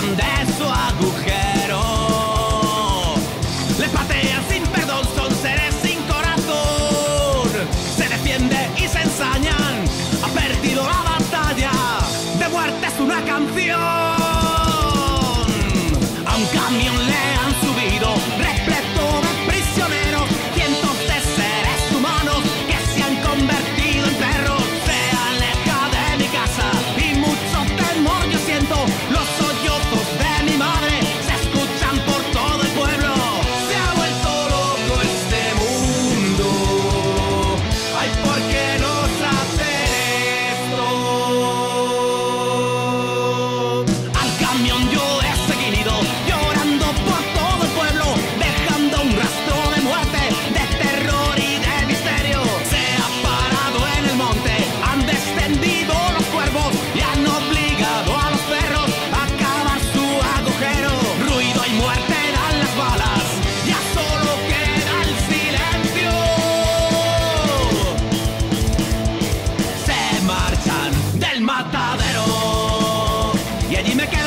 de su agujero. Le patean sin perdón, son seres sin corazón. Se defiende y se ensañan. Ha perdido la batalla. De muerte es una canción. A un camión Il y a des macaques